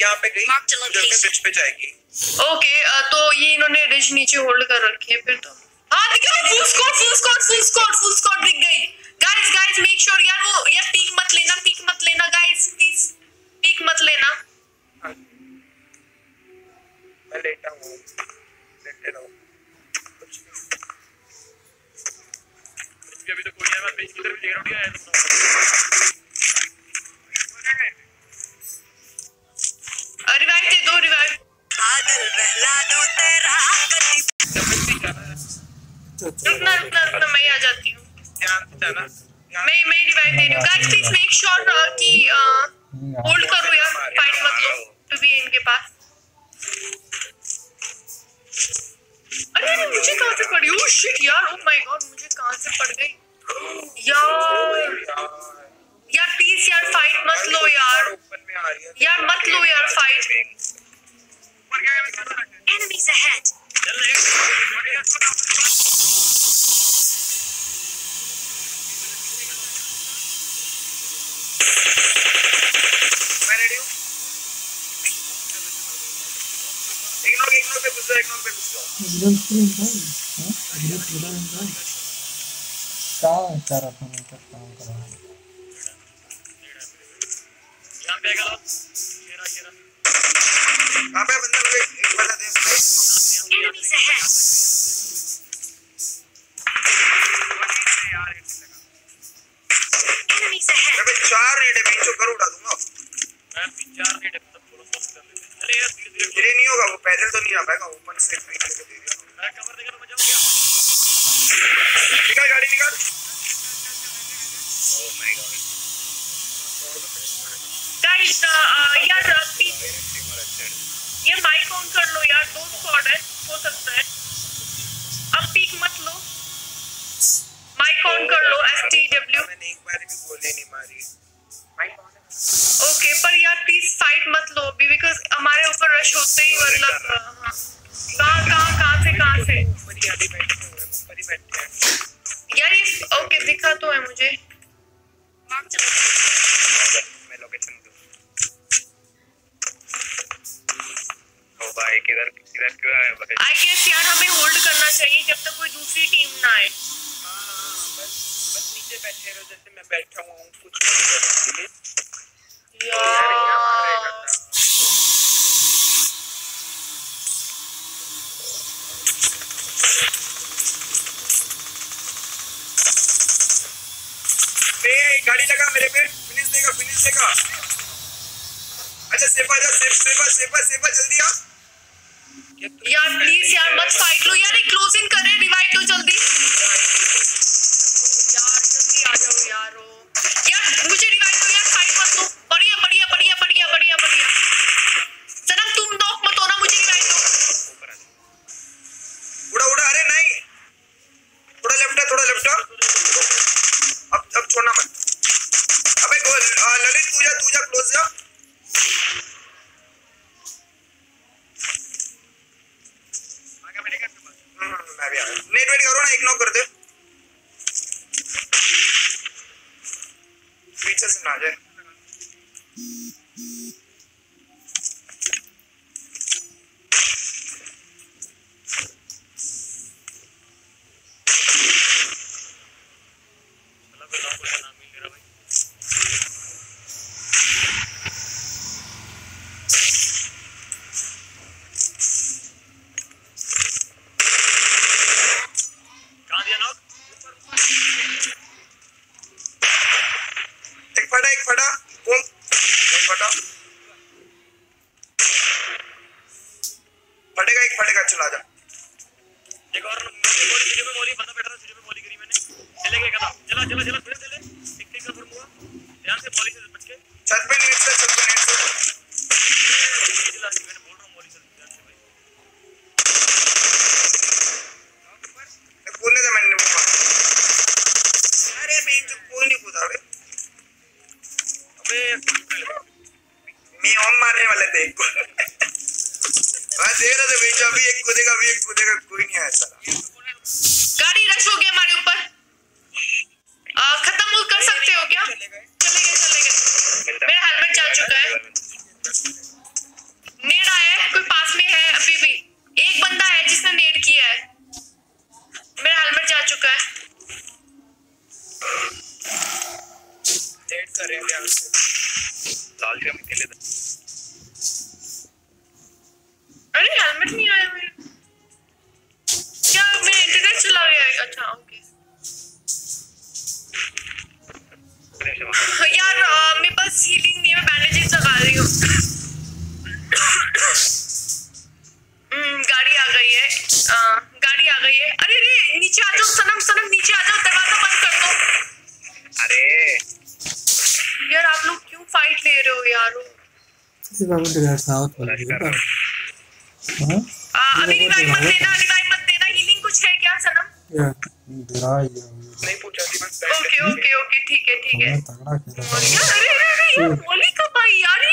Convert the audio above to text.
गई Marked a जब मैं पे जाएगी। ओके तो ये इन्होंने डिश नीचे होल्ड कर रखी है फिर तो। हाँ दिख full squad full squad full squad full squad दिख गई। गाइस गाइस मेक श्योर यार वो यार पीक मत लेना पीक मत लेना गाइस प्लीज़ पीक मत लेना। मैं लेटा हूँ। लेटे रहो। अभी तो कोई है मैं बीच की तरफ़ देख रहा हूँ? रुकना रुकना रुकना मैं आ जाती हूँ। ध्यान से जाना। ध्यान मैं मैं रिवाइव दे रही हूँ। गाइस प्लीज़ मेक श्योर कि होल्ड करो यार फाइट मत लो टू बी इनके पास। अरे अरे मुझे कहाँ से पड़ी? ओह शिट यार ओह माय गॉड मुझे कहाँ से पड़ गई? यार यार यार प्लीज़ यार फाइट मत लो यार। ओपन में आ रही यार मत लो यार फाइट Enemies ahead. हूँ एकदम स्क्रीन भाई हाँ एकदम स्क्रीन भाई कर रहा मैं कर काम कर रहा हूँ? यहाँ पे लो घेरा घेरा है Enemies ahead. चार रेड है बीचों कर उड़ा दूँगा मैं तीन चार मिनट अब तक थोड़ा फोकस कर लेते हैं यार धीरे धीरे धीरे नहीं होगा वो पैदल तो नहीं आ पाएगा ओपन से फ्री करके दे दिया मैं कवर तो मज़ा हो गया निकाल गाड़ी निकाल ओह माय गॉड गाइस यार प्लीज़ ये माइक ऑन कर लो यार दो स्क्वाड है सकता है। अब पीक मत लो। माइक ऑन कर लो एस टी डब्ल्यू मैंने एक बार भी गोली नहीं मारी। ओके पर यार प्लीज़ फाइट मत लो अभी बिकॉज़ हमारे ऊपर रश होते ही मतलब हाँ। कहाँ कहाँ कहाँ से कहाँ से? यार ये ओके दिखा तो है मुझे. मैं लोकेशन दूँ ओ भाई किधर किधर क्यों आए भाई? आई गेस यार हमें होल्ड करना चाहिए जब तक कोई दूसरी टीम ना आए। हाँ, बस बस नीचे बैठे रहो जैसे मैं बैठा हुआ हूँ कुछ यार गाड़ी लगा मेरे पे। फिनिश देगा फिनिश देगा। अच्छा सेफा जा सेफा सेफा सेफा जल्दी आ। यार प्लीज़ यार, मत फाइट लो। यार, एक क्लोज इन करे रिवाइव रिवाइव लो बढ़िया अब छोड़ना मत। अबे ललित, तू जा तू जा क्लोज जा आगे बैठेगा आपके पास हम्म, मैं भी आ गया नेट वेट करो ना एक नॉक कर दे पीछे से ना जाए चला कोई नाम कोई नाम मिल रहा भाई कहाँ दिया नॉक एक फटा एक फटा बूम एक फटा फटेगा एक फटेगा चला जा एक और सीढ़ी पे मोली बंदा बैठा था सीढ़ी पे मोली करी मैंने चले गए कदम चला चला चला फिर चले एक एक का फॉर्म हुआ ध्यान से मोली से बच के छत पे नेट से छत पे नेट से चला मैंने बोल रहा हूँ मोली से ध्यान से भाई कूदने दे मैंने वो अरे मैं जो कोई नहीं कूदा बे अबे मैं ऑन मारने एक को हाँ देख रहे थे, बेचा भी एक कूदेगा भी एक कूदेगा कोई नहीं आया सारा यार मेरे पास हीलिंग नहीं है मैं बैंडेजेस लगा रही हूँ। हम्म, गाड़ी आ गई है। गाड़ी आ गई है। अरे अरे नीचे आ जाओ सनम सनम नीचे आ जाओ दरवाज़ा बंद कर दो। अरे। यार आप लोग क्यों फाइट ले रहे हो यार? किसी बाबू डिगर साउथ बोल रहा है? हाँ? अभी रिवाइव मत देना रिवाइव मत देना हीलिंग कुछ है क्या सनम? या डरा या ओके ओके ओके ठीक है ठीक है। यार अरे अरे यार मोली यार